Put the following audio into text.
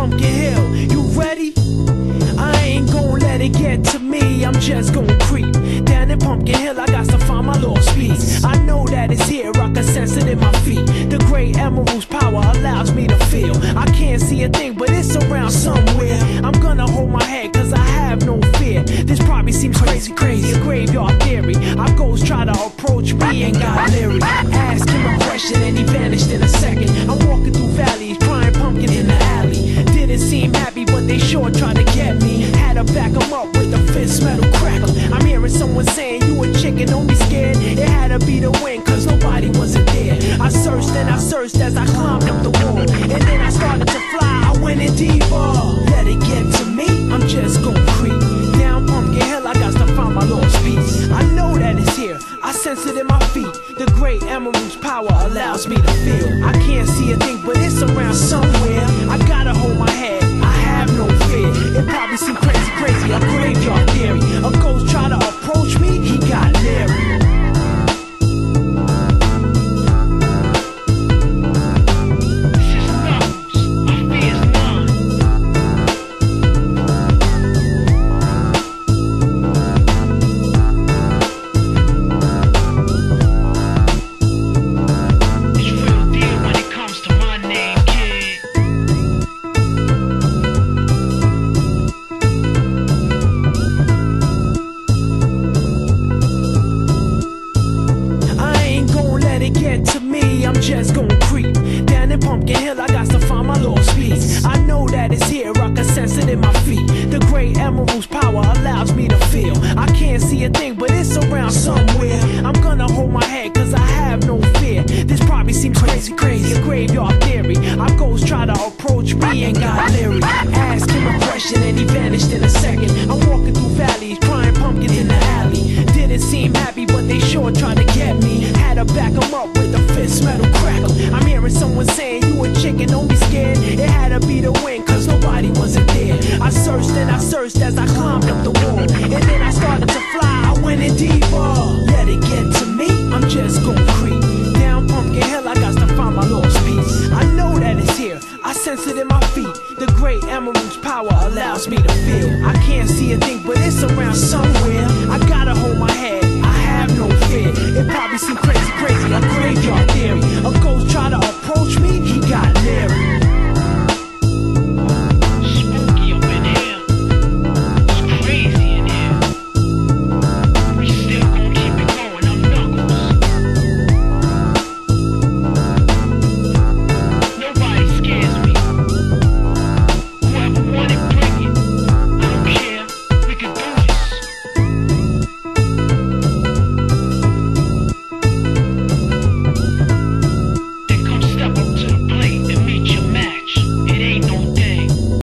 Pumpkin Hill. You ready? I ain't gon' let it get to me. I'm just gon' creep down in Pumpkin Hill. I got to find my lost piece. I know that it's here. I can sense it in my feet. The great emerald's power allows me to feel. I can't see a thing, but it's around somewhere. I'm gonna hold my head, cause I have no fear. This probably seems crazy, crazy. A graveyard theory. Our ghosts try to approach me and got leery. Ask him a question and he vanished in a second. I'm walking through valleys, sure tried to get me. Had to back 'em up with a fist metal crackle. I'm hearing someone saying, You a chicken, don't be scared. It had to be the wind, cause nobody wasn't there. I searched and I searched as I climbed up the wall. And then I started to fly, I went in deeper. Let it get to me, I'm just gon' creep. Down Pumpkin Hill, I got to find my lost piece. I know that it's here, I sense it in my feet. The great emerald's power allows me to feel. I can't see a thing, but it's around somewhere. I me, I'm just gonna creep. Down in Pumpkin Hill, I got to find my lost piece. I know that it's here, I can sense it in my feet. The great emerald's power allows me to feel. I can't see a thing, but it's around somewhere. I'm gonna hold my head, cause I have no fear. This probably seems crazy, crazy, a graveyard theory. Our ghosts try to approach me and got leery. Ask him a question and he vanished in a second. I'm walking through valleys, crying pumpkins in was saying you a chicken, don't be scared. It had to be the wind, cause nobody wasn't there. I searched and I searched as I climbed up the wall. And then I started to fly, I went in deeper. Let it get to me, I'm just gonna creep. Down Pumpkin Hill. I got to find my lost piece. I know that it's here, I sense it in my feet. The great emerald's power allows me to feel. I can't see a thing, but it's around somewhere. I gotta hold my head, I have no fear. It probably seems crazy.